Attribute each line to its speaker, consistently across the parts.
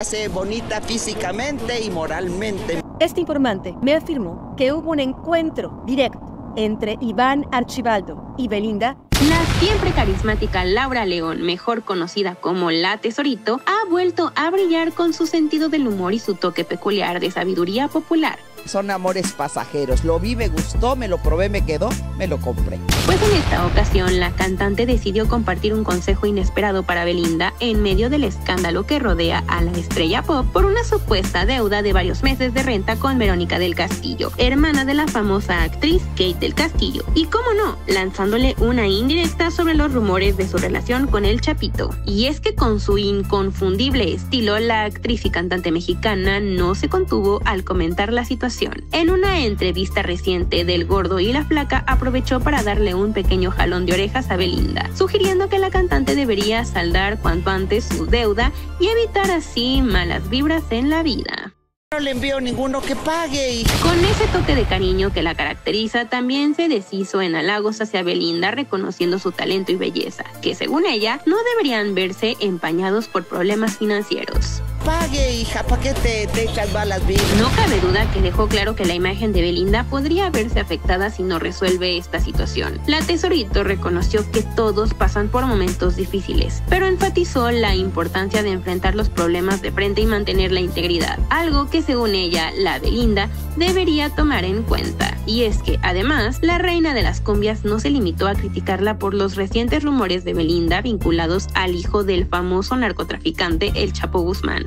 Speaker 1: Hace bonita físicamente y moralmente.
Speaker 2: Este informante me afirmó que hubo un encuentro directo entre Iván Archibaldo y Belinda.
Speaker 3: La siempre carismática Laura León, mejor conocida como La Tesorito, ha vuelto a brillar con su sentido del humor y su toque peculiar de sabiduría popular
Speaker 1: son amores pasajeros. Lo vi, me gustó, me lo probé, me quedó, me lo compré.
Speaker 3: Pues en esta ocasión la cantante decidió compartir un consejo inesperado para Belinda en medio del escándalo que rodea a la estrella pop por una supuesta deuda de varios meses de renta con Verónica del Castillo, hermana de la famosa actriz Kate del Castillo. Y cómo no, lanzándole una indirecta sobre los rumores de su relación con el Chapito. Y es que con su inconfundible estilo, la actriz y cantante mexicana no se contuvo al comentar la situación en una entrevista reciente del Gordo y la Flaca aprovechó para darle un pequeño jalón de orejas a Belinda, sugiriendo que la cantante debería saldar cuanto antes su deuda y evitar así malas vibras en la vida.
Speaker 1: No le envío ninguno que pague.
Speaker 3: Con ese toque de cariño que la caracteriza, también se deshizo en halagos hacia Belinda reconociendo su talento y belleza, que según ella no deberían verse empañados por problemas financieros
Speaker 1: pague, hija, ¿para qué te, balas
Speaker 3: No cabe duda que dejó claro que la imagen de Belinda podría verse afectada si no resuelve esta situación. La tesorito reconoció que todos pasan por momentos difíciles, pero enfatizó la importancia de enfrentar los problemas de frente y mantener la integridad, algo que según ella, la Belinda, debería tomar en cuenta. Y es que, además, la reina de las cumbias no se limitó a criticarla por los recientes rumores de Belinda vinculados al hijo del famoso narcotraficante El Chapo Guzmán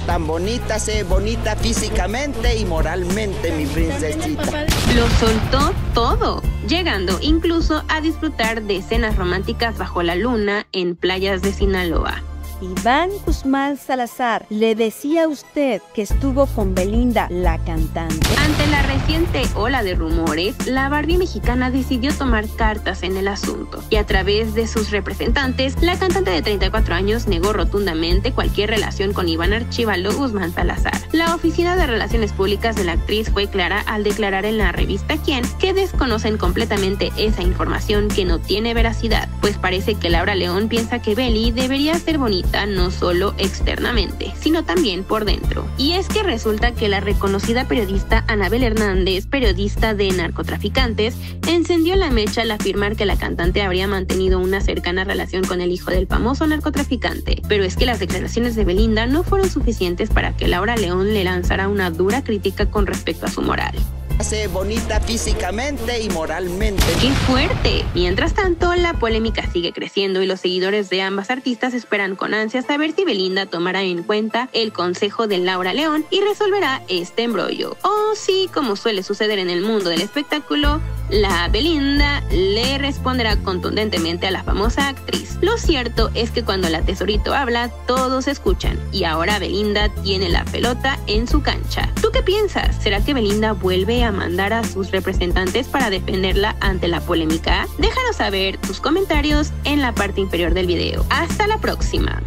Speaker 1: tan bonita, sé bonita físicamente y moralmente, mi princesita.
Speaker 3: Lo soltó todo, llegando incluso a disfrutar de escenas románticas bajo la luna en playas de Sinaloa.
Speaker 2: Iván Guzmán Salazar, le decía a usted que estuvo con Belinda, la cantante.
Speaker 3: Ante la reciente ola de rumores, la Barbie mexicana decidió tomar cartas en el asunto y a través de sus representantes, la cantante de 34 años negó rotundamente cualquier relación con Iván Archibaldo Guzmán Salazar. La Oficina de Relaciones Públicas de la actriz fue clara al declarar en la revista Quién que desconocen completamente esa información que no tiene veracidad, pues parece que Laura León piensa que Belly debería ser bonita no solo externamente, sino también por dentro. Y es que resulta que la reconocida periodista Anabel Hernández, periodista de narcotraficantes, encendió la mecha al afirmar que la cantante habría mantenido una cercana relación con el hijo del famoso narcotraficante. Pero es que las declaraciones de Belinda no fueron suficientes para que Laura León le lanzara una dura crítica con respecto a su moral
Speaker 1: hace bonita físicamente y moralmente.
Speaker 3: ¡Qué fuerte! Mientras tanto, la polémica sigue creciendo y los seguidores de ambas artistas esperan con ansias saber si Belinda tomará en cuenta el consejo de Laura León y resolverá este embrollo. O si, como suele suceder en el mundo del espectáculo, la Belinda le responderá contundentemente a la famosa actriz. Lo cierto es que cuando la tesorito habla, todos escuchan y ahora Belinda tiene la pelota en su cancha. ¿Tú qué piensas? ¿Será que Belinda vuelve a mandar a sus representantes para defenderla ante la polémica? Déjanos saber tus comentarios en la parte inferior del video. Hasta la próxima.